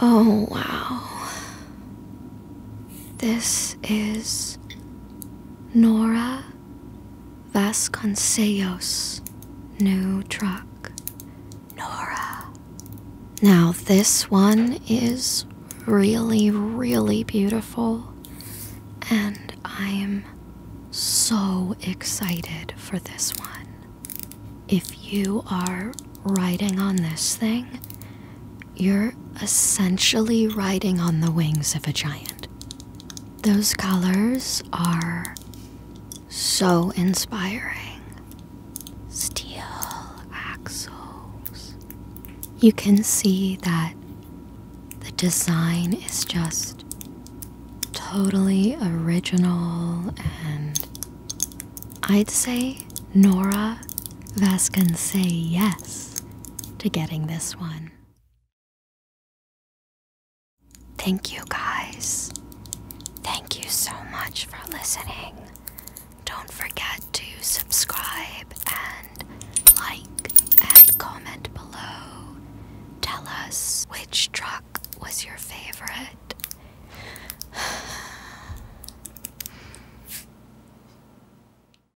Oh, wow. This is Nora Vasconcellos' new truck. Nora. Now, this one is really, really beautiful, and I am so excited for this one. If you are riding on this thing, you're essentially riding on the wings of a giant. Those colors are so inspiring. Steel axles. You can see that the design is just totally original and I'd say Nora say yes to getting this one. Thank you guys. Thank you so much for listening. Don't forget to subscribe and like and comment below. Tell us which truck was your favorite.